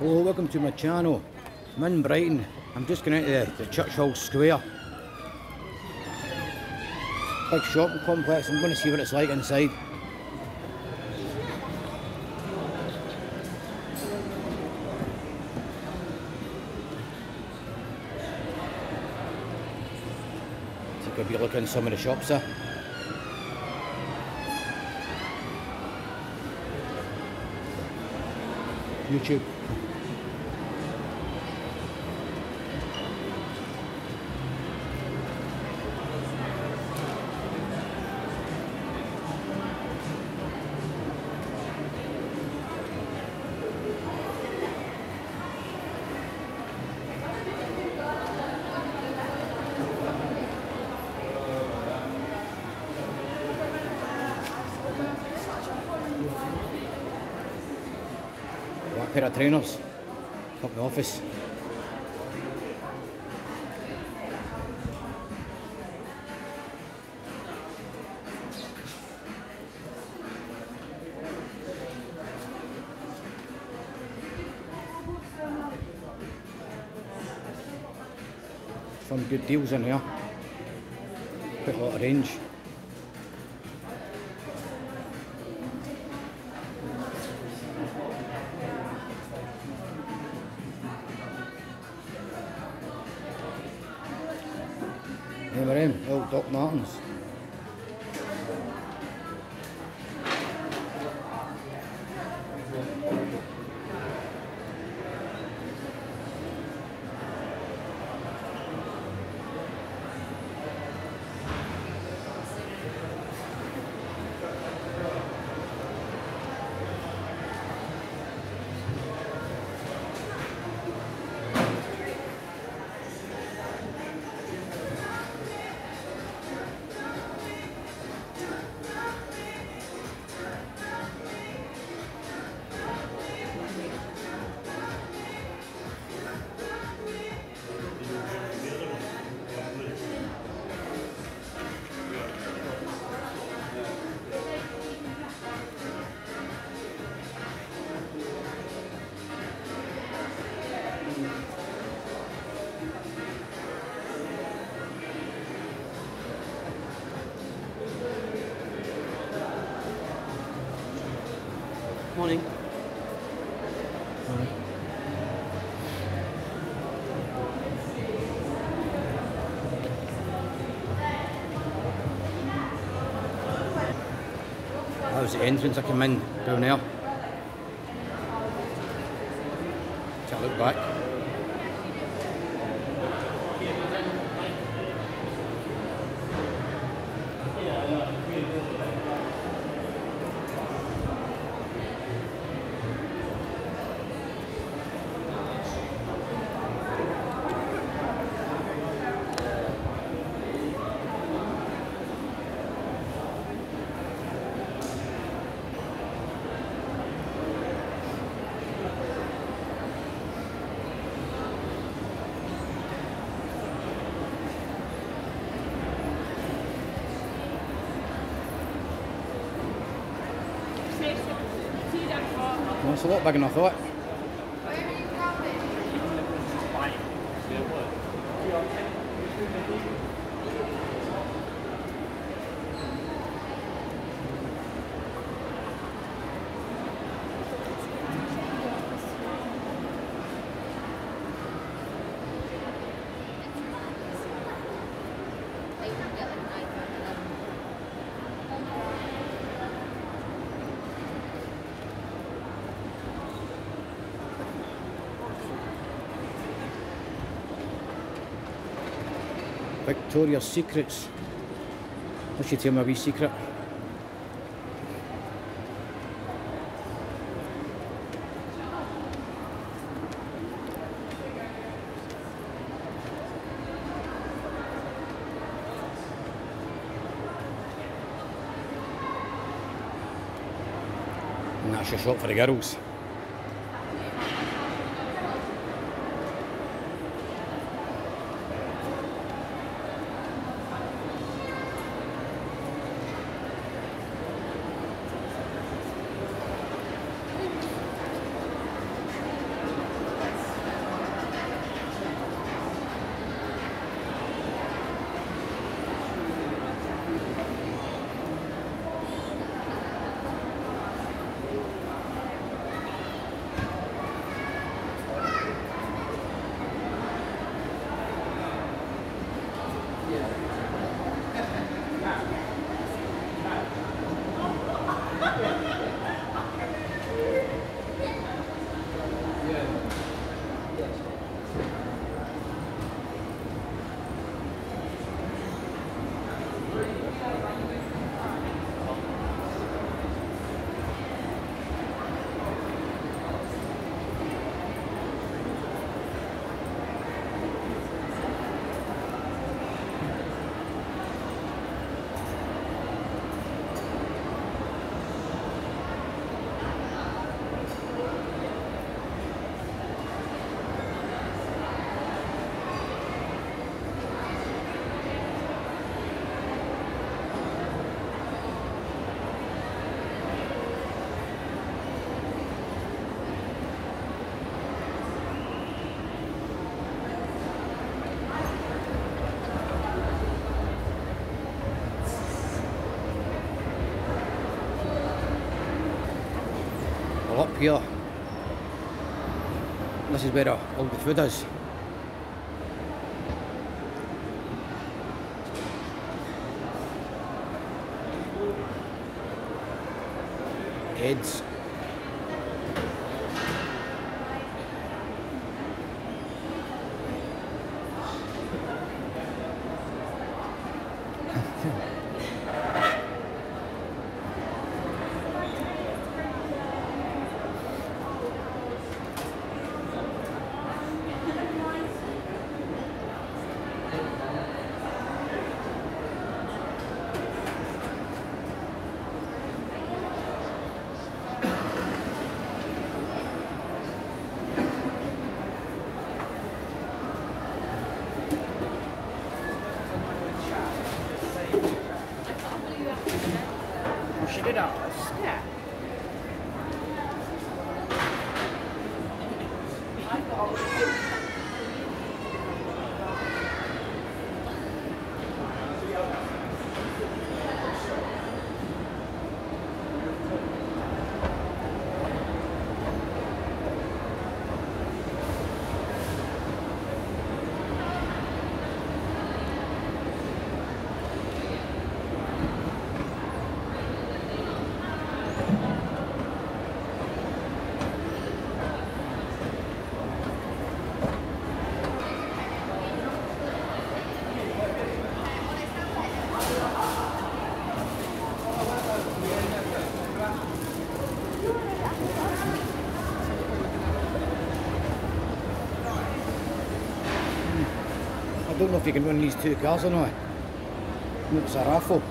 Hello, welcome to my channel. I'm in Brighton. I'm just going into the, the Churchill Square. Big shopping complex. I'm going to see what it's like inside. Take a wee look in some of the shops there. YouTube. Pair of trainers. Up the office. Some good deals in here. Quite a lot of range. Them, Morning. That was the entrance I came in down there. Take a look back. A lot bigger than I thought. Victoria's Secrets. What's your tell a wee secret? And that's your shop for the girls. Up here. This is where all the food is. Ed's. If you can win these two cars or not. It's a raffle.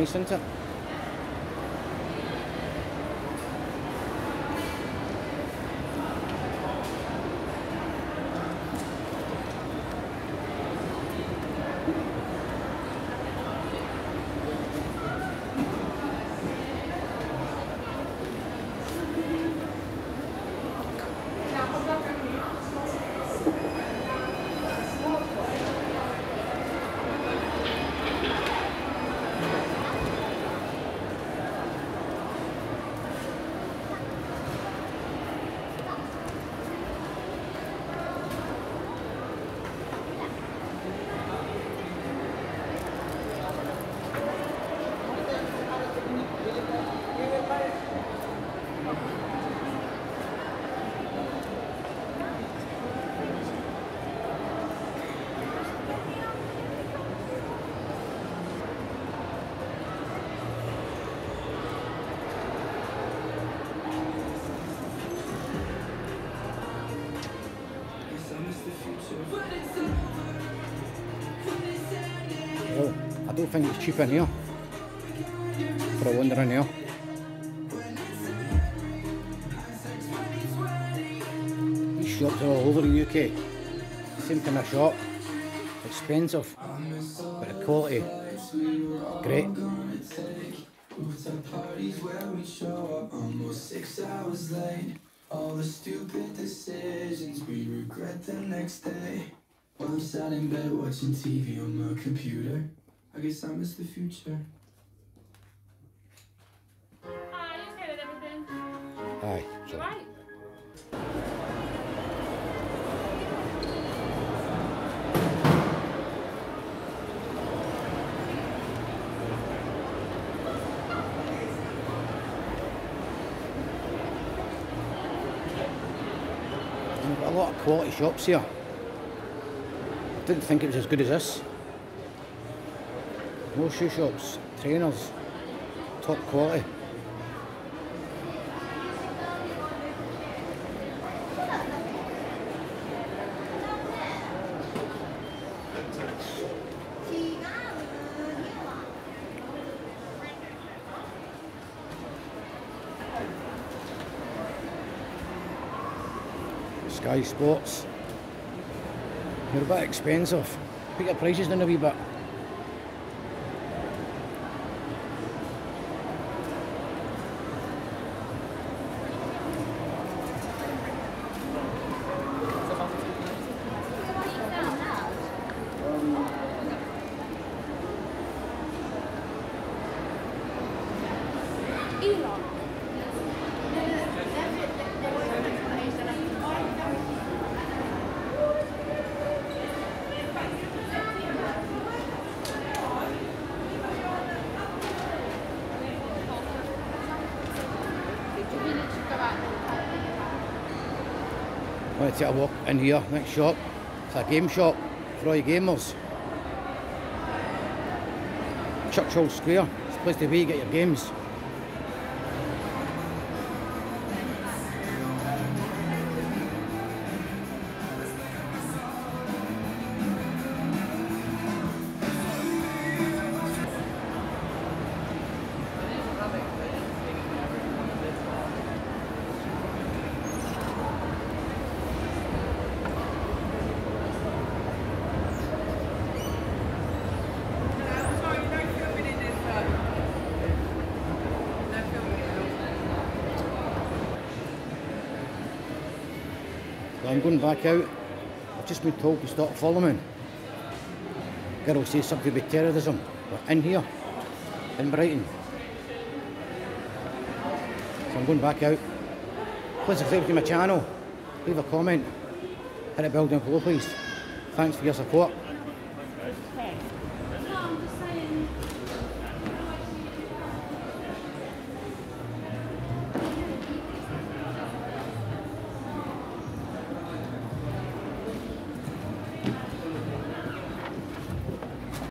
Nice, isn't don't think it's cheap in here. For a wander in here. These shops are all over the UK. Same kind of shop. Expensive. But the quality, great. Almost six hours late. All the stupid decisions we regret the next day. While I'm sat in bed watching TV on my computer. I guess I miss the future. Hi, you okay with everything? Aye. You right? a lot of quality shops here. Didn't think it was as good as this. More shoe shops, trainers, top quality. Sky Sports. They're a bit expensive. Put your prices down a wee bit. I want to take a walk in here, next shop. It's a game shop for all you gamers. Churchill Square. It's a place to be, get your games. I'm going back out. I've just been told to stop following. Girl says something about terrorism. We're in here, in Brighton. So I'm going back out. Please subscribe to my channel. Leave a comment. Hit the bell down below please. Thanks for your support.